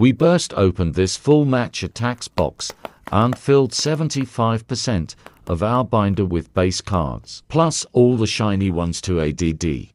We burst open this full Match Attax box and filled 75% of our binder with base cards, plus all the shiny ones to ADD.